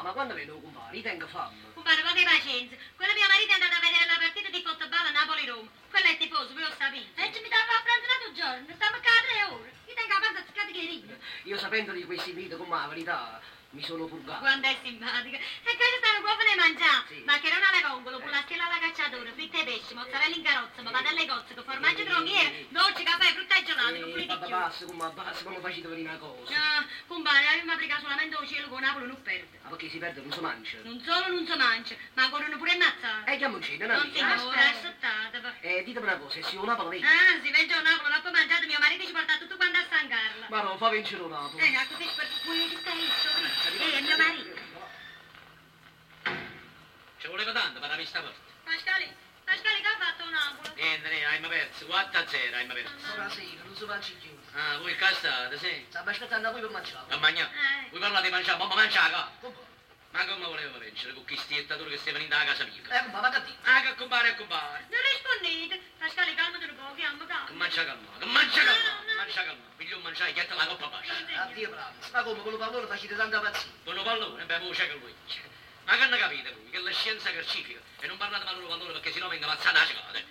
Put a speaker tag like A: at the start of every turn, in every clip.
A: quando vedo compare, tengo fame.
B: Compare, poche pazienza. Quello mio marito è andato a vedere la partita di football a Napoli-Roma. Quello è tifoso, voi lo sapete. E ci mi dava a pranzo l'altro giorno, stiamo a tre ore. Io tengo la panza zuccata che ride.
A: Io sapendo di questi video, come la verità, mi sono purgato.
B: Quando è simpatica. E questo stanno proprio ne mangiare.
A: Sì.
B: Maccherone alle vongole, con la stella alla cacciatore, fritte e pesce, mozzarella in carrozza, patate alle cozze, con formaggio di ronchiere, dolce, caffè, frutta e gelati, pure chiù.
A: basta, come basta, come facete venire una cosa.
B: Ah, compare, abbiamo applicato solamente il cielo con Napoli non perde.
A: Ma perché si perde, non si mangia.
B: Non solo non si mangia, ma corrono pure ammazzati.
A: E chiamo un cena,
B: Non
A: non
B: signora, è sottata.
A: Eh, ditemi una cosa, se io Napoli vedi.
B: Ah, si vede un Napoli, dopo mangiato mio marito ci porta tutto quanto a San Carlo.
A: Ma no, fa vincere un Napoli.
B: Eh, no, così per cui ci stai Eh, è mio marito.
C: Ci voleva tanto per la vista porta.
B: Pascali, Pascali che ha fatto un Napoli?
C: Niente, ne, hai perso. 4 a 0, hai perso.
A: Buonasera, non si mangia più.
C: Ah, voi castate, sì?
A: Stiamo aspettando a voi per mangiare.
C: A mangiare.
B: Eh.
C: Voi parlate di mangiare, ma mangiare. Ma come voleva vincere con questi dittatori che stai venendo a casa mia?
A: Eh, compare, ma che dite?
C: Ah, che compare e compare.
B: Non rispondete. Pascali, calmati un po', che amo
C: Che
B: calmo.
C: mangia calma, che mangia calma, mangia calma. Piglio un mangiare, chietta la coppa bacia.
A: Addio, bravo. Ma come, con lo pallone facete tanta pazzia?
C: Buono pallone, beh, voi c'è che lui. Ma che ne capite voi? Che la scienza calcifica. E non parlate pallone pallone perché sennò vengono ammazzate a cicate.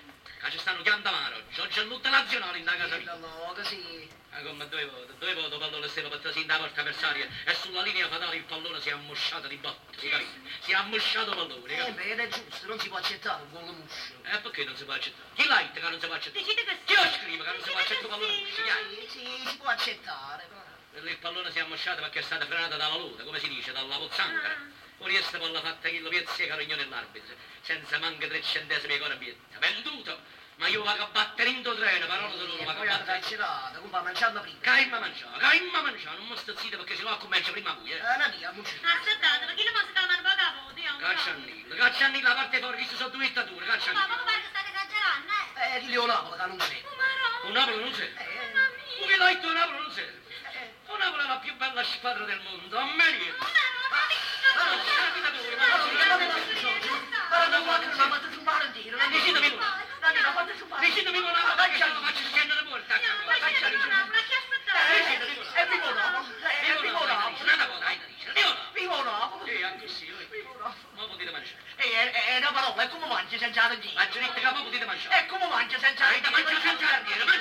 C: Che ci stanno chiamando oggi. Oggi è lutta nazionale in da casa mia.
A: No, così.
C: Ma come due volte, due volte pallone stava per trasì da porta avversaria e sulla linea fatale il pallone si è ammosciato di botte, hai capito? Si è ammosciato il pallone, hai
A: Eh, beh, è giusto, non si può accettare un gol muscio.
C: E perché non si può accettare? Chi l'ha detto che non si può accettare? Chi lo scrive che non si può accettare pallone muscio?
A: Sì, sì, si può accettare, però.
C: Il pallone si è ammosciato perché è stata frenata dalla luna, come si dice, dalla pozzanghera. Ora io palla fatta che lo piazzi carignone nell'arbitro, senza manca tre centesimi di corabietta. Venduto! Ma io vado a battere in treno, parola di loro,
A: E
C: vado
A: poi
C: a
A: la
C: battere.
A: carcerata, compare, mangiando prima.
C: Caimma mangiare, caimma mangiare, non mi sto zitto perché se no comincia prima voi, eh.
A: Eh, una via, muscio.
B: Aspettate, perché non posso calmare un po' capo, io amo calmo.
C: Cacciannillo, cacciannillo la parte fuori, ci sono due dittature,
B: Ma
C: cacciannillo.
B: come pare che state esagerando, eh?
A: Eh, di Leonapoli, che non c'è.
B: Oh, ma
C: Un. Napoli non c'è.
A: Eh,
B: Mamma mia.
C: Un che l'ha detto un Napoli non c'è sola la più bella squadra del mondo, a me niente.
B: Ma
C: non
B: si
C: capita dove, ma non si capita
A: dove. Vicino mi vuole. Una volta che ce la faccio scendere. Ma che aspettare? E
C: vivo
A: dopo.
C: E
A: vivo. Una volta, Ma potete
C: mangiare. E una parola, come mangi senza la ma
B: potete mangiare. E come senza la.